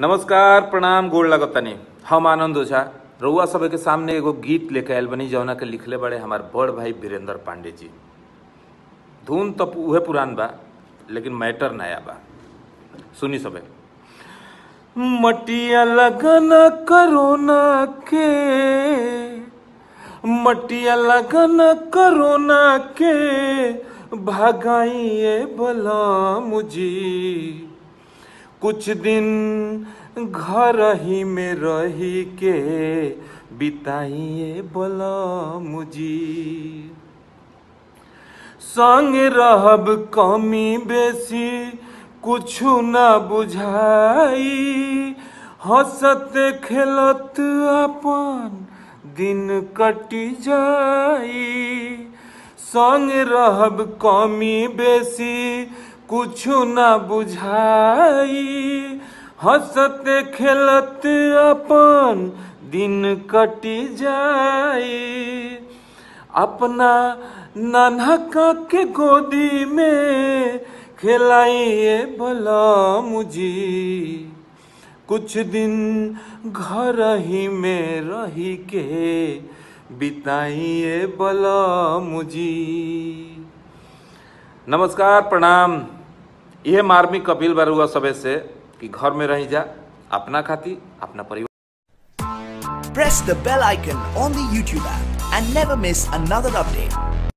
नमस्कार, प्रणाम, गोड़ लगतनी। हम आनंद ओझा रउआ सब के सामने एगो गीत लेके आयल बनी, जौना के लिखले बड़े हमार बड़ भाई वीरेंद्र पांडे जी। धुन तो उहे पुरान बा, लेकिन मैटर नया बा। सुनी सबे। मटिया लगन करोना के, मटिया लगन करोना के, भगाइए भला मुझी। कुछ दिन घर ही में रही के बिताइए भला मुझी। संग रहब कमी बेसी, कुछु न बुझाई। हंसत खेलत अपन दिन कटी जाई। संग रहब कमी बेसी कुछु न बुझाई। हंसत खेलत अपन दिन कटी जाई। अपना नन्हका के गोदी में खिलाइए भला मुझी। कुछ दिन घर ही में रही के बिताइए भला मुझी। नमस्कार, प्रणाम। यह मार्मिक अपील बारूगा सभी से कि घर में रह जा, अपना खाती, अपना परिवार। Press the bell icon on the YouTube and never miss another update